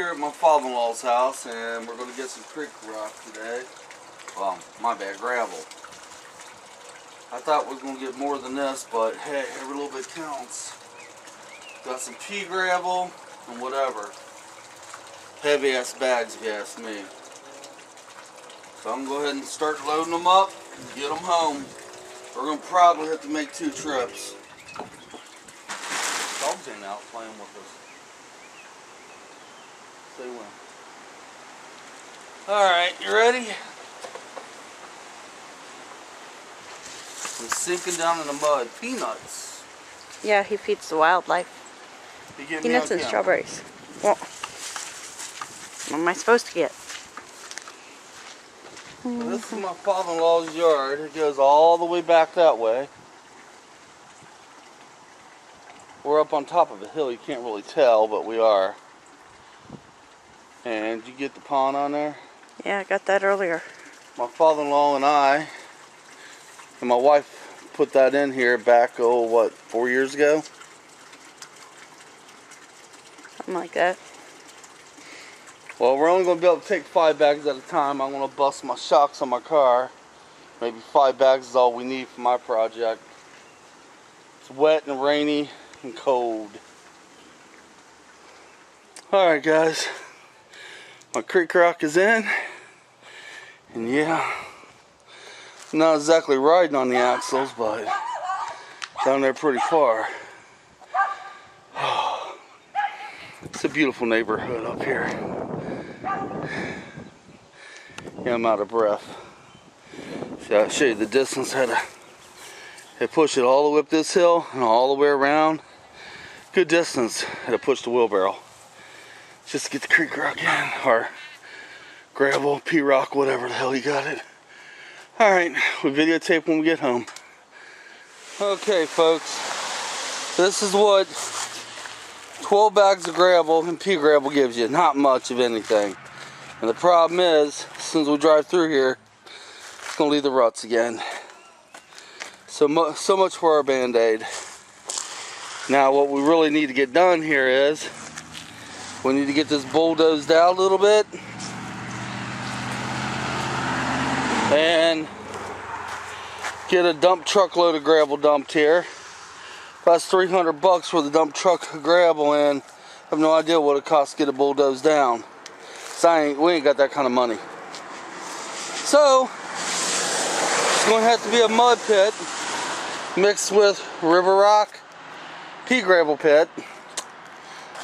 at my father-in-law's house and we're gonna get some creek rock today. Well, my bad, gravel. I thought we was gonna get more than this, but hey, every little bit counts. Got some pea gravel and whatever. Heavy ass bags if you ask me. So I'm gonna go ahead and start loading them up and get them home. We're gonna probably have to make two trips. Dogs ain't out playing with us. When. Alright, you ready? I'm sinking down in the mud. Peanuts. Yeah, he feeds the wildlife. You get me Peanuts and strawberries. Well, what am I supposed to get? This is my father-in-law's yard. It goes all the way back that way. We're up on top of a hill. You can't really tell, but we are. And you get the pond on there? Yeah, I got that earlier. My father-in-law and I, and my wife put that in here back, oh, what, four years ago? Something like that. Well, we're only going to be able to take five bags at a time. I'm going to bust my shocks on my car. Maybe five bags is all we need for my project. It's wet and rainy and cold. Alright, guys. My creek rock is in. And yeah, not exactly riding on the axles, but down there pretty far. It's a beautiful neighborhood up here. Yeah, I'm out of breath. See, I'll show you the distance. Had to, had to push it all the way up this hill and all the way around. Good distance. Had to push the wheelbarrow just to get the creek rock in, or gravel, pea rock, whatever the hell you got it. All right, we videotape when we get home. Okay, folks, this is what 12 bags of gravel and pea gravel gives you. Not much of anything. And the problem is, as we drive through here, it's gonna leave the ruts again. So, mu so much for our band-aid. Now what we really need to get done here is, we need to get this bulldozed out a little bit. And get a dump truckload of gravel dumped here. That's 300 bucks for the dump truck of gravel and I have no idea what it costs to get a bulldozed down. So I ain't, we ain't got that kind of money. So, it's going to have to be a mud pit mixed with river rock, pea gravel pit.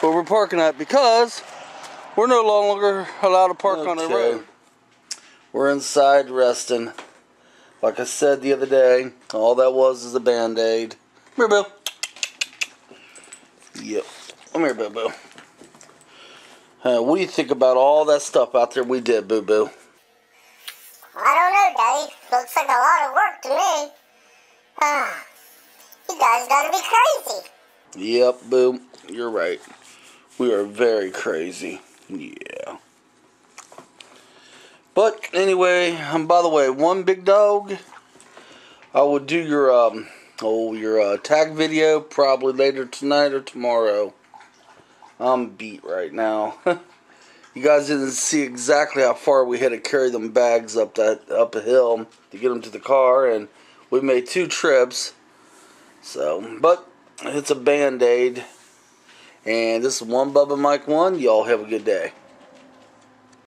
Where we're parking at because we're no longer allowed to park on the Okay. road. We're inside resting. Like I said the other day, all that was is a band-aid. Come here, Boo. Yep. Come here, Boo Boo. Uh, what do you think about all that stuff out there we did, Boo Boo? I don't know, Daddy. Looks like a lot of work to me. Ah, you guys gotta be crazy. Yep, Boo. You're right. We are very crazy. Yeah. But anyway, um, by the way, one big dog. I will do your um oh your uh, tag video probably later tonight or tomorrow. I'm beat right now. you guys didn't see exactly how far we had to carry them bags up that up a hill to get them to the car, and we made two trips. So, but it's a band aid. And this is one Bubba Mike one. Y'all have a good day.